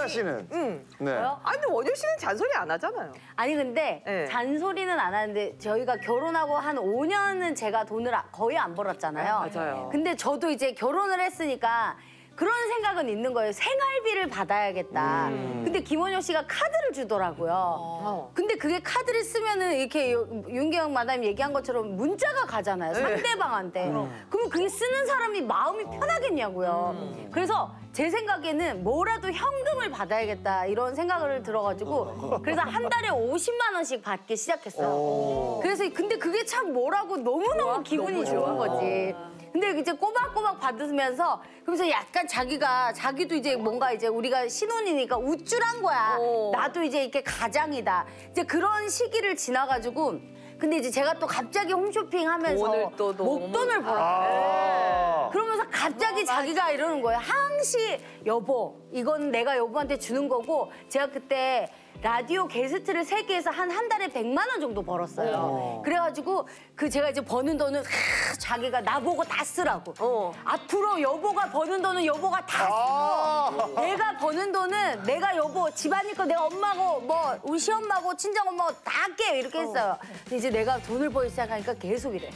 미카 씨는? 응. 네. 아니 근데 원효 씨는 잔소리 안 하잖아요. 아니 근데 네. 잔소리는 안 하는데 저희가 결혼하고 한 5년은 제가 돈을 아- 거의 안 벌었잖아요. 네, 맞아요. 근데 저도 이제 결혼을 했으니까 그런 생각은 있는 거예요. 생활비를 받아야겠다. 음. 근데 김원효 씨가 카드를 주더라고요. 어. 근데 그게 카드를 쓰면은 이렇게 요- 윤계영 마담이 얘기한 것처럼 문자가 가잖아요. 네. 상대방한테. 그러면 그게 쓰는 사람이 마음이 편하겠냐고요. 음. 그래서 제 생각에는 뭐라도 현금을 받아야겠다 이런 생각을 들어가지고 그래서 한 달에 50만 원씩 받기 시작했어요. 그래서 근데 그게 참 뭐라고 너무너무 기분이 좋은 거지. 근데 이제 꼬박꼬박 받으면서 그러면서 약간 자기가 자기도 이제 뭔가 이제 우리가 신혼이니까 우쭐한 거야. 어. 나도 이제 이렇게 가장이다. 이제 그런 시기를 지나가지고 근데 이제 제가 또 갑자기 홈쇼핑 하면서 돈을 또 너무- 목돈을 벌어. 아. 그러면서 갑자기 자기가 이러는 거예요. 항시 여보, 이건 내가 여보한테 주는 거고 제가 그때 라디오 게스트를 세 개에서 한 한 달에 100만 원 정도 벌었어요. 그래가지고 그 제가 이제 버는 돈은 하, 자기가 나보고 다 쓰라고. 어. 앞으로 여보가 버는 돈은 여보가 다 쓰고 아. 내가 버는 돈은 내가 여보 집안일 거 내가 엄마고 뭐 우리 시엄마고 친정엄마고 다 할게 이렇게 했어요. 근데 이제 내가 돈을 벌기 시작하니까 계속 이래.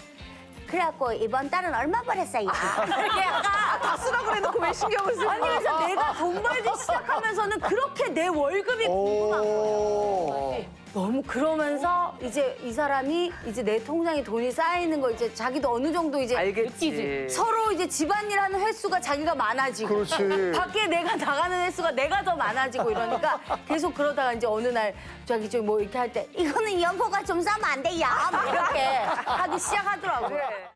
그래갖고 이번 달은 얼마 벌었어요? 이렇게 약간 다 쓰라 그래놓고 왜 신경을 쓰는 아니? 그래서 시작 하면서는 그렇게 내 월급이 궁금한 거예요. 오. 너무 그러면서 이제 이 사람이 이제 내 통장에 돈이 쌓이는 걸 이제 자기도 어느 정도 이제 알겠지. 서로 이제 집안일 하는 횟수가 자기가 많아지고 그렇지. 밖에 내가 나가는 횟수가 내가 더 많아지고 이러니까 계속 그러다가 이제 어느 날 저기 저뭐 이렇게 할 때 이거는 여보가 좀 싸면 안 돼요 막 이렇게 하기 시작하더라고요.